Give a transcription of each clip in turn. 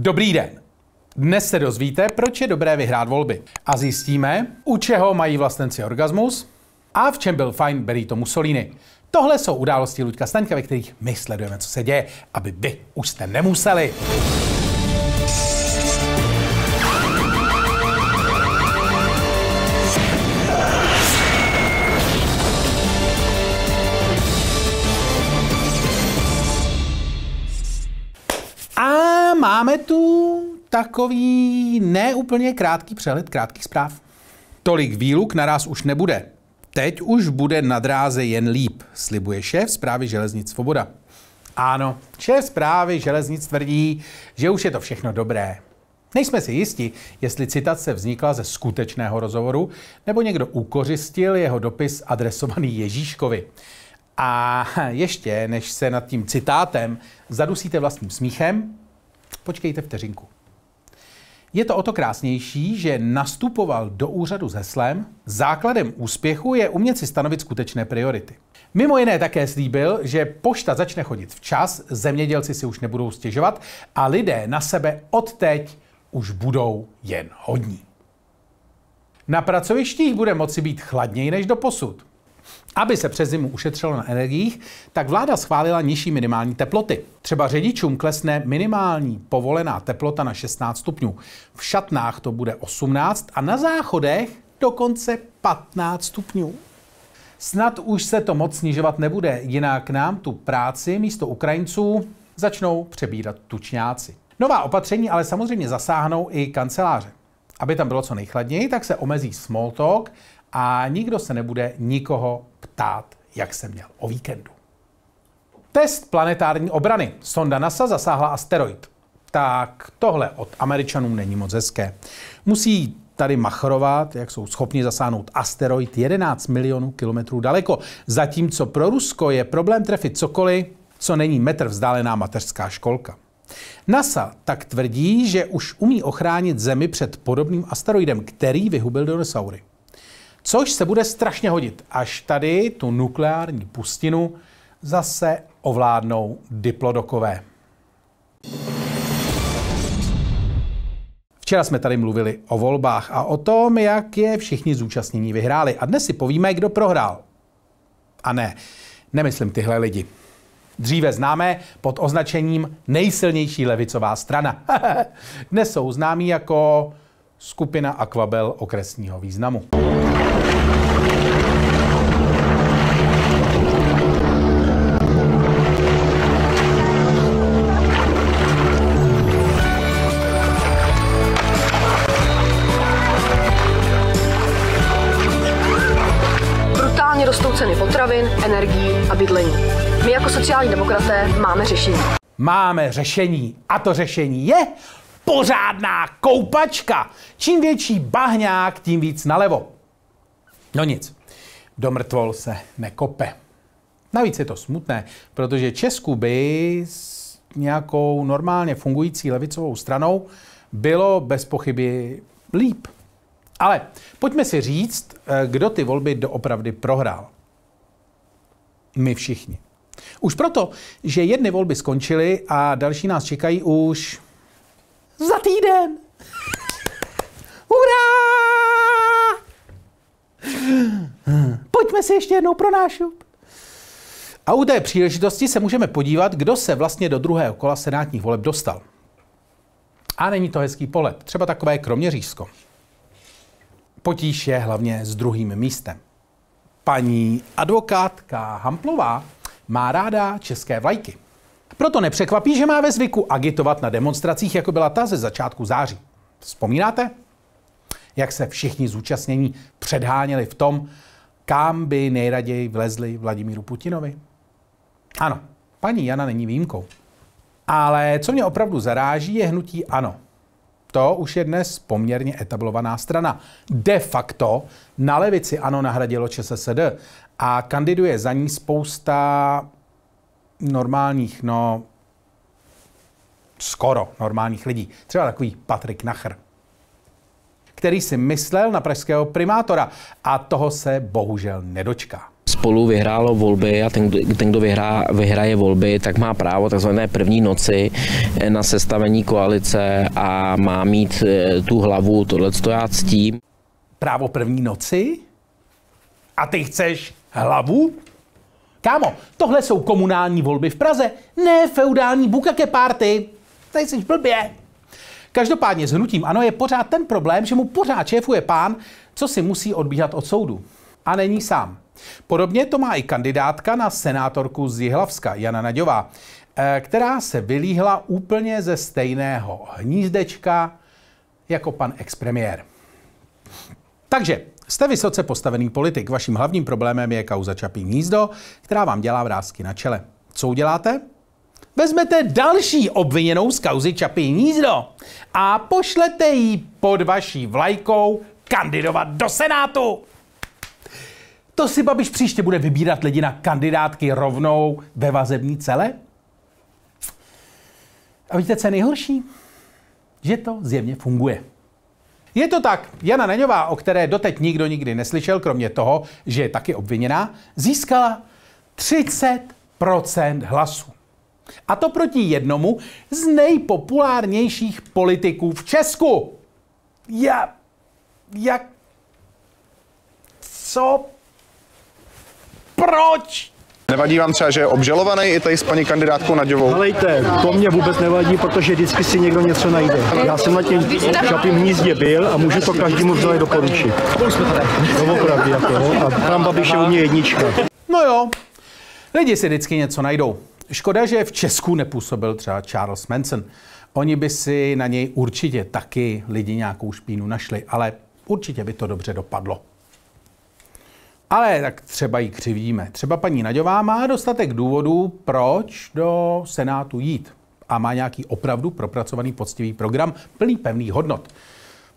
Dobrý den. Dnes se dozvíte, proč je dobré vyhrát volby. A zjistíme, u čeho mají vlastenci orgasmus a v čem byl fajn Benito Mussolini. Tohle jsou události Luďka Staňka, ve kterých my sledujeme, co se děje, aby vy už jste nemuseli. Máme tu takový neúplně krátký přehled krátkých zpráv. Tolik výluk naraz už nebude. Teď už bude na dráze jen líp, slibuje šéf zprávy železnic Svoboda. Ano, šéf zprávy železnic tvrdí, že už je to všechno dobré. Nejsme si jisti, jestli citace vznikla ze skutečného rozhovoru, nebo někdo ukořistil jeho dopis adresovaný Ježíškovi. A ještě, než se nad tím citátem zadusíte vlastním smíchem, počkejte vteřinku. Je to o to krásnější, že nastupoval do úřadu s heslem Základem úspěchu je umět si stanovit skutečné priority. Mimo jiné také slíbil, že pošta začne chodit včas, zemědělci si už nebudou stěžovat a lidé na sebe odteď už budou jen hodní. Na pracovištích bude moci být chladněji než do posud. Aby se přes zimu ušetřilo na energiích, tak vláda schválila nižší minimální teploty. Třeba řidičům klesne minimální povolená teplota na 16 stupňů. V šatnách to bude 18 a na záchodech dokonce 15 stupňů. Snad už se to moc snižovat nebude, jinak nám tu práci místo Ukrajinců začnou přebírat tučňáci. Nová opatření ale samozřejmě zasáhnou i kanceláře. Aby tam bylo co nejchladněji, tak se omezí small talk a nikdo se nebude nikoho ptát, jak se měl o víkendu. Test planetární obrany. Sonda NASA zasáhla asteroid. Tak tohle od Američanů není moc hezké. Musí tady machrovat, jak jsou schopni zasáhnout asteroid 11 milionů kilometrů daleko, zatímco pro Rusko je problém trefit cokoliv, co není metr vzdálená mateřská školka. NASA tak tvrdí, že už umí ochránit Zemi před podobným asteroidem, který vyhubil dinosaury. Což se bude strašně hodit, až tady tu nukleární pustinu zase ovládnou diplodokové. Včera jsme tady mluvili o volbách a o tom, jak je všichni zúčastnění vyhráli. A dnes si povíme, kdo prohrál. A ne, nemyslím tyhle lidi. Dříve známé pod označením nejsilnější levicová strana. Dnes jsou známí jako skupina Aquabel okresního významu. Brutálně rostou ceny potravin, energií a bydlení. My jako sociální demokraté máme řešení. Máme řešení. A to řešení je pořádná koupačka. Čím větší bahňák, tím víc nalevo. No nic, do mrtvol se nekope. Navíc je to smutné, protože Česku by s nějakou normálně fungující levicovou stranou bylo bez pochyby líp. Ale pojďme si říct, eh, kdo ty volby doopravdy prohrál. My všichni. Už proto, že jedny volby skončily a další nás čekají už za týden. Hurá! Pojďme si ještě jednou pro nášup. A u té příležitosti se můžeme podívat, kdo se vlastně do druhého kola senátních voleb dostal. A není to hezký pohled, třeba takové Kroměřížsko. Potíž je hlavně s druhým místem. Paní advokátka Hamplová má ráda české vlajky. Proto nepřekvapí, že má ve zvyku agitovat na demonstracích, jako byla ta ze začátku září. Vzpomínáte? Jak se všichni zúčastnění předháněli v tom, kam by nejraději vlezli Vladimíru Putinovi? Ano, paní Jana není výjimkou. Ale co mě opravdu zaráží, je hnutí ANO. To už je dnes poměrně etablovaná strana. De facto na levici ANO nahradilo ČSSD a kandiduje za ní spousta normálních, no skoro normálních lidí. Třeba takový Patrik Nachr, který si myslel na pražského primátora a toho se bohužel nedočká. spolu vyhrálo volby a ten, ten kdo vyhrá, vyhraje volby, tak má právo tzv. první noci na sestavení koalice a má mít eh, tu hlavu, tohle to já ctím. Právo první noci? A ty chceš hlavu? Kámo, tohle jsou komunální volby v Praze, ne feudální bukaké party. Tady jsi blbě. Každopádně s hnutím ano je pořád ten problém, že mu pořád šéfuje pán, co si musí odbíhat od soudu. A není sám. Podobně to má i kandidátka na senátorku z Jihlavska, Jana Naďová, eh, která se vylíhla úplně ze stejného hnízdečka jako pan expremiér. Takže jste vysoce postavený politik. Vaším hlavním problémem je kauza Čapí hnízdo, která vám dělá vrázky na čele. Co uděláte? Vezmete další obviněnou z kauzy Čapí hnízdo a pošlete ji pod vaší vlajkou kandidovat do Senátu. To si Babiš příště bude vybírat lidi na kandidátky rovnou ve vazební cele? A víte, co je nejhorší? Že to zjevně funguje. Je to tak, Jana Naňová, o které doteď nikdo nikdy neslyšel, kromě toho, že je taky obviněná, získala 30% hlasů. A to proti jednomu z nejpopulárnějších politiků v Česku. Já... Jak... Co proč? Nevadí vám třeba, že je obžalovaný i tady s paní kandidátkou Naďovou? Helejte, to mě vůbec nevadí, protože vždycky si někdo něco najde. Já jsem na těm čapím hnízdě byl a můžu to každému vřele doporučit. To opravdu jako, a tam Babiš je u mě jednička. No jo, lidi si vždycky něco najdou. Škoda, že v Česku nepůsobil třeba Charles Manson. Oni by si na něj určitě taky lidi nějakou špínu našli, ale určitě by to dobře dopadlo. Ale tak třeba ji křivíme. Třeba paní Naďová má dostatek důvodů, proč do Senátu jít. A má nějaký opravdu propracovaný poctivý program plný pevných hodnot.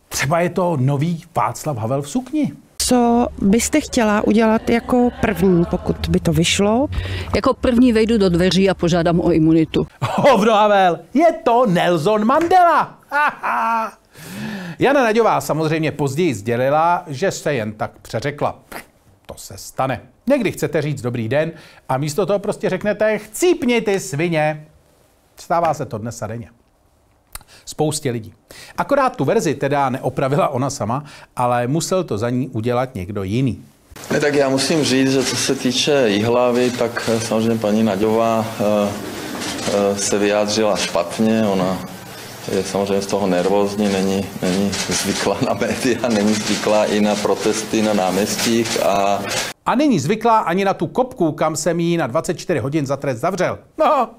Třeba je to nový Václav Havel v sukni. Co byste chtěla udělat jako první, pokud by to vyšlo? Jako první vejdu do dveří a požádám o imunitu. Hovno Havel, je to Nelson Mandela. Aha. Jana Naďová samozřejmě později sdělila, že se jen tak přeřekla to se stane. Někdy chcete říct dobrý den a místo toho prostě řeknete chcípni ty svině. Stává se to dnes a denně. Spoustě lidí. Akorát tu verzi teda neopravila ona sama, ale musel to za ní udělat někdo jiný. Ne, tak já musím říct, že co se týče Jihlavy, tak samozřejmě paní Naďová e, e, se vyjádřila špatně. Ona je samozřejmě z toho nervózní, není, není zvyklá na média, není zvyklá i na protesty na náměstích a a není zvyklá ani na tu kopku, kam jsem jí na 24 hodin za trest zavřel. No,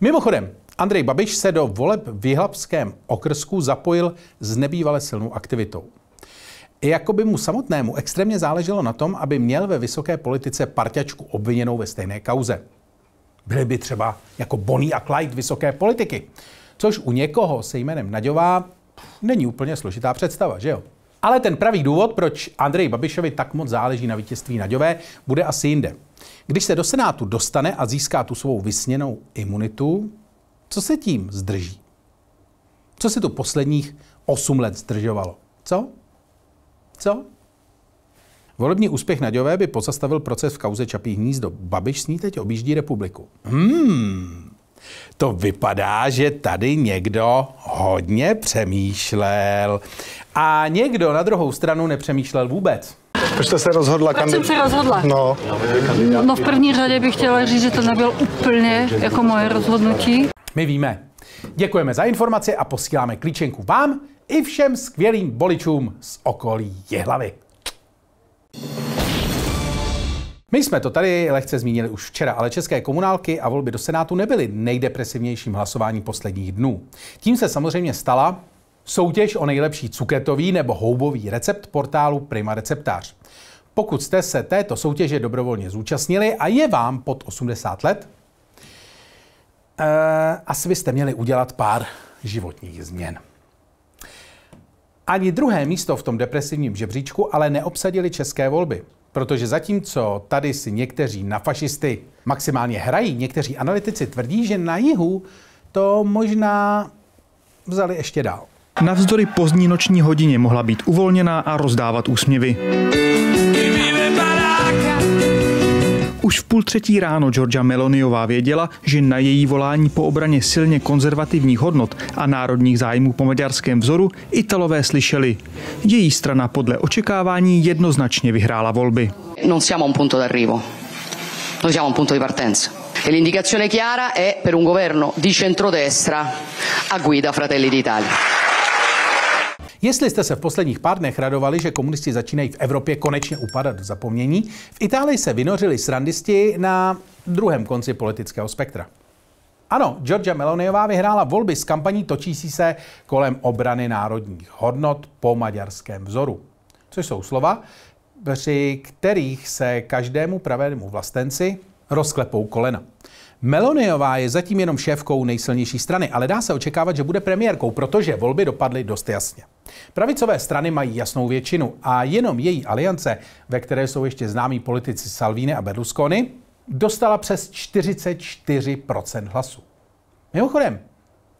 mimochodem, Andrej Babiš se do voleb v Jihlavském okrsku zapojil s nebývale silnou aktivitou. I jako by mu samotnému extrémně záleželo na tom, aby měl ve vysoké politice parťačku obviněnou ve stejné kauze. Byly by třeba jako Bonnie a Clyde vysoké politiky což u někoho se jménem Naďová není úplně složitá představa, že jo? Ale ten pravý důvod, proč Andrej Babišovi tak moc záleží na vítězství Naďové, bude asi jinde. Když se do Senátu dostane a získá tu svou vysněnou imunitu, co se tím zdrží? Co se tu posledních 8 let zdržovalo? Co? Co? Volební úspěch Naďové by pozastavil proces v kauze Čapí hnízdo. Babiš s ní teď objíždí republiku. Hmm, to vypadá, že tady někdo hodně přemýšlel. A někdo na druhou stranu nepřemýšlel vůbec. Proč jste se rozhodla? Proč jsem se rozhodla? No. no v první řadě bych chtěla říct, že to nebylo úplně jako moje rozhodnutí. My víme. Děkujeme za informaci a posíláme klíčenku vám i všem skvělým boličům z okolí Jehlavy. My jsme to tady lehce zmínili už včera, ale české komunálky a volby do Senátu nebyly nejdepresivnějším hlasováním posledních dnů. Tím se samozřejmě stala soutěž o nejlepší cuketový nebo houbový recept portálu Prima Receptář. Pokud jste se této soutěže dobrovolně zúčastnili a je vám pod 80 let, asi byste měli udělat pár životních změn. Ani druhé místo v tom depresivním žebříčku ale neobsadili české volby. Protože zatímco tady si někteří na fašisty maximálně hrají, někteří analytici tvrdí, že na jihu to možná vzali ještě dál. Navzdory pozdní noční hodině mohla být uvolněná a rozdávat úsměvy. Už v půl třetí ráno Georgia Meloniová věděla, že na její volání po obraně silně konzervativních hodnot a národních zájmů po maďarském vzoru Italové slyšeli. Její strana podle očekávání jednoznačně vyhrála volby. Non siamo un punto d'arrivo, noi siamo un punto di partenza. E l'indicazione chiara è per un governo di centrodestra a guida Fratelli d'Italia. Jestli jste se v posledních pár dnech radovali, že komunisti začínají v Evropě konečně upadat v zapomnění, v Itálii se vynořili srandisti na druhém konci politického spektra. Ano, Georgia Meloniová vyhrála volby s kampaní točící se kolem obrany národních hodnot po maďarském vzoru. Což jsou slova, při kterých se každému pravému vlastenci rozklepou kolena. Meloniová je zatím jenom šéfkou nejsilnější strany, ale dá se očekávat, že bude premiérkou, protože volby dopadly dost jasně. Pravicové strany mají jasnou většinu a jenom její aliance, ve které jsou ještě známí politici Salvini a Berlusconi, dostala přes 44% hlasů. Mimochodem,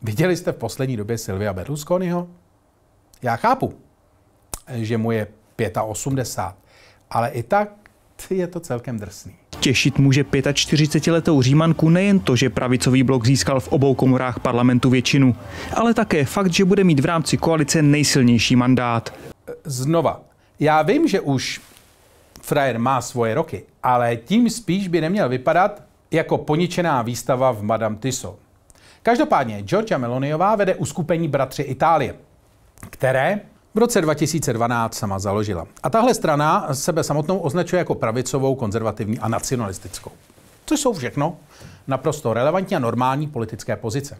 viděli jste v poslední době Silvia Berlusconiho? Já chápu, že mu je 85, ale i tak je to celkem drsný. Těšit může 45-letou římanku nejen to, že pravicový blok získal v obou komorách parlamentu většinu, ale také fakt, že bude mít v rámci koalice nejsilnější mandát. Znova, já vím, že už frajer má svoje roky, ale tím spíš by neměl vypadat jako poničená výstava v Madame Tissot. Každopádně Georgia Meloniová vede uskupení Bratři Itálie, které v roce 2012 sama založila. A tahle strana sebe samotnou označuje jako pravicovou, konzervativní a nacionalistickou. Což jsou všechno naprosto relevantní a normální politické pozice.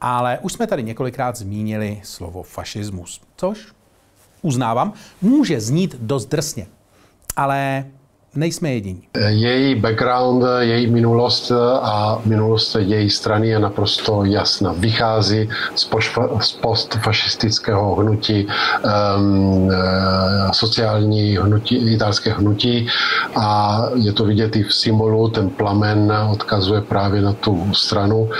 Ale už jsme tady několikrát zmínili slovo fašismus, což uznávám, může znít dost drsně. Ale nejsme jediní. Její background, její minulost a minulost její strany je naprosto jasná. Vychází z, z postfašistického hnutí, um, sociální hnutí, italské hnutí a je to vidět i v symbolu, ten plamen odkazuje právě na tu stranu.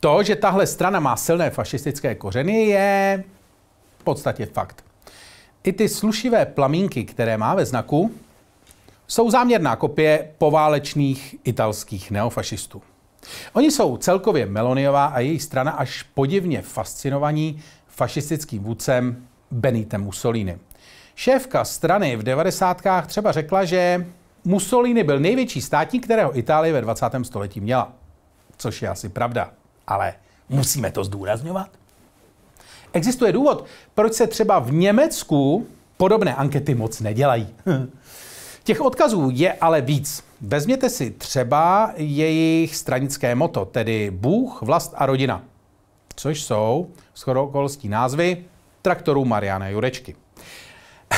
To, že tahle strana má silné fašistické kořeny, je v podstatě fakt. I ty slušivé plamínky, které má ve znaku, jsou záměrná kopie poválečných italských neofašistů. Oni jsou celkově Meloniová a její strana až podivně fascinovaní fašistickým vůdcem Benitem Mussolini. Šéfka strany v 90. třeba řekla, že Mussolini byl největší státník, kterého Itálie ve 20. století měla. Což je asi pravda, ale musíme to zdůrazňovat. Existuje důvod, proč se třeba v Německu podobné ankety moc nedělají. Těch odkazů je ale víc. Vezměte si třeba jejich stranické moto, tedy Bůh, vlast a rodina, což jsou schorokolský názvy traktorů Mariana Jurečky.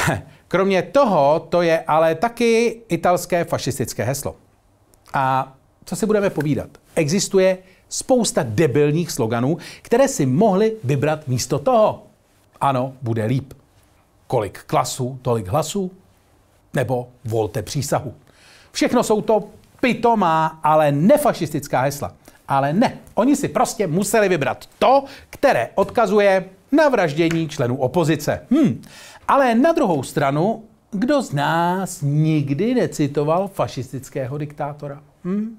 Kromě toho, to je ale taky italské fašistické heslo. A co si budeme povídat? Existuje spousta debilních sloganů, které si mohli vybrat místo toho. Ano, bude líp. Kolik klasů, tolik hlasů? Nebo volte přísahu. Všechno jsou to pitomá, ale nefašistická hesla. Ale ne, oni si prostě museli vybrat to, které odkazuje na vraždění členů opozice. Hm. Ale na druhou stranu, kdo z nás nikdy necitoval fašistického diktátora? Hm?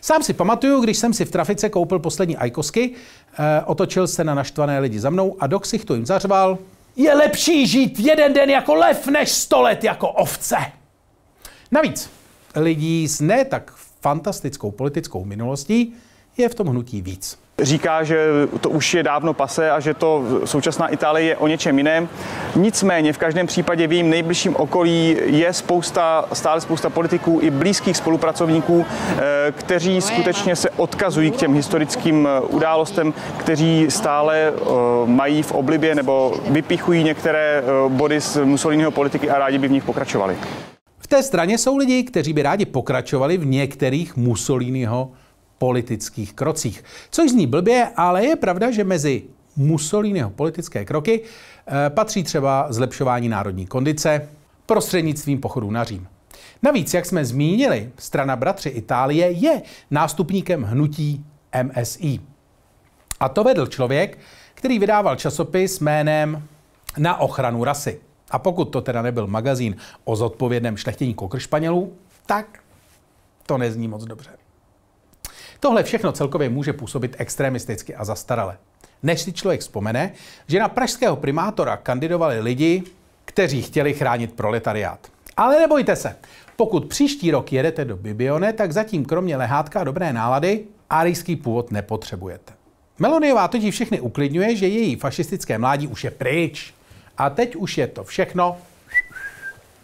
Sám si pamatuju, když jsem si v trafice koupil poslední ajkosky, eh, otočil se na naštvané lidi za mnou a do ksichtu jim zařval, je lepší žít jeden den jako lev, než sto let jako ovce. Navíc lidí s ne tak fantastickou politickou minulostí je v tom hnutí víc. Říká, že to už je dávno pase a že to současná Itálie je o něčem jiném. Nicméně v každém případě v jejím nejbližším okolí je spousta, stále spousta politiků i blízkých spolupracovníků, eh, kteří skutečně se odkazují k těm historickým eh, událostem, kteří stále eh, mají v oblibě nebo vypichují některé body z Mussoliniho politiky a rádi by v nich pokračovali. V té straně jsou lidi, kteří by rádi pokračovali v některých Mussoliniho politických krocích. Což zní blbě, ale je pravda, že mezi Mussoliniho politické kroky eh, patří třeba zlepšování národní kondice prostřednictvím pochodů na Řím. Navíc, jak jsme zmínili, strana Bratři Itálie je nástupníkem hnutí MSI. A to vedl člověk, který vydával časopis jménem Na ochranu rasy. A pokud to teda nebyl magazín o zodpovědném šlechtění kokršpanělů, tak To nezní moc dobře. Tohle všechno celkově může působit extremisticky a zastarale. Než si člověk vzpomene, že na pražského primátora kandidovali lidi, kteří chtěli chránit proletariát. Ale nebojte se, pokud příští rok jedete do Bibione, tak zatím kromě lehátka a dobré nálady arijský původ nepotřebujete. Meloniová totiž všechny uklidňuje, že její fašistické mládí už je pryč. A teď už je to všechno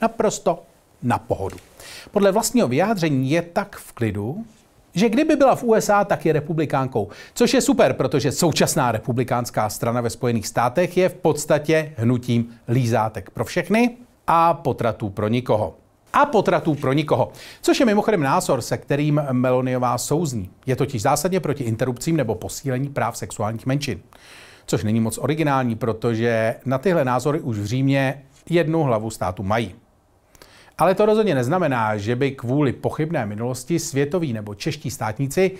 naprosto na pohodu. Podle vlastního vyjádření je tak v klidu, že kdyby byla v USA, tak je republikánkou. Což je super, protože současná republikánská strana ve Spojených státech je v podstatě hnutím lízátek pro všechny a potratů pro nikoho. A potratů pro nikoho. Což je mimochodem názor, se kterým Meloniová souzní. Je totiž zásadně proti interrupcím nebo posílení práv sexuálních menšin. Což není moc originální, protože na tyhle názory už v Římě jednu hlavu státu mají. Ale to rozhodně neznamená, že by kvůli pochybné minulosti světoví nebo čeští státníci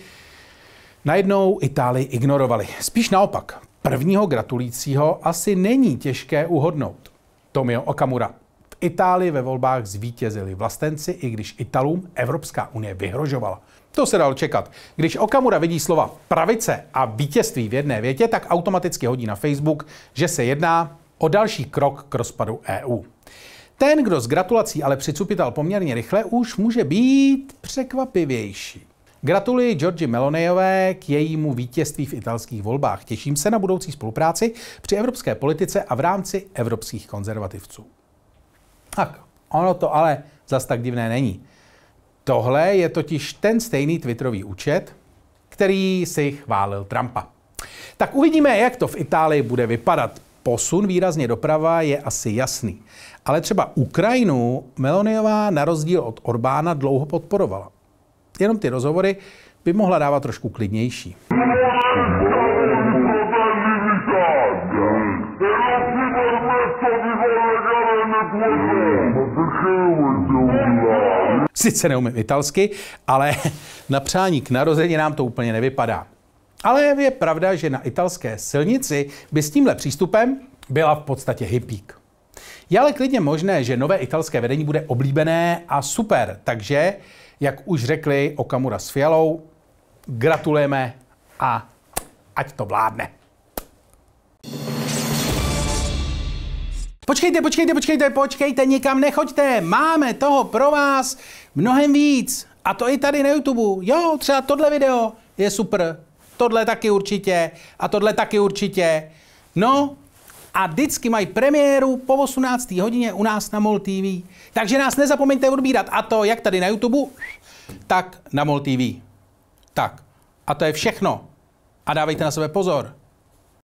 najednou Itálii ignorovali. Spíš naopak, prvního gratulujícího asi není těžké uhodnout. Tomio Okamura. V Itálii ve volbách zvítězili vlastenci, i když Italům Evropská unie vyhrožovala. To se dalo čekat. Když Okamura vidí slova pravice a vítězství v jedné větě, tak automaticky hodí na Facebook, že se jedná o další krok k rozpadu EU. Ten, kdo z gratulací ale přicupital poměrně rychle, už může být překvapivější. Gratuluji Georgi Melonejové k jejímu vítězství v italských volbách. Těším se na budoucí spolupráci při evropské politice a v rámci evropských konzervativců. Tak, ono to ale zas tak divné není. Tohle je totiž ten stejný Twitterový účet, který si chválil Trumpa. Tak uvidíme, jak to v Itálii bude vypadat. Posun výrazně doprava je asi jasný. Ale třeba Ukrajinu Meloniová na rozdíl od Orbána dlouho podporovala. Jenom ty rozhovory by mohla dávat trošku klidnější. Sice neumím italsky, ale na přání k narozeninám to úplně nevypadá. Ale je pravda, že na italské silnici by s tímhle přístupem byla v podstatě hippík. Je ale klidně možné, že nové italské vedení bude oblíbené a super, takže, jak už řekli Okamura s Fialou, gratulujeme a ať to vládne. Počkejte, počkejte, počkejte, počkejte, nikam nechoďte. Máme toho pro vás mnohem víc. A to i tady na YouTube. Jo, třeba tohle video je super. Tohle taky určitě. A tohle taky určitě. No, a vždycky mají premiéru po 18. hodině u nás na MOL TV. Takže nás nezapomeňte odbírat. A to jak tady na YouTube, tak na MOL TV. Tak. A to je všechno. A dávejte na sebe pozor.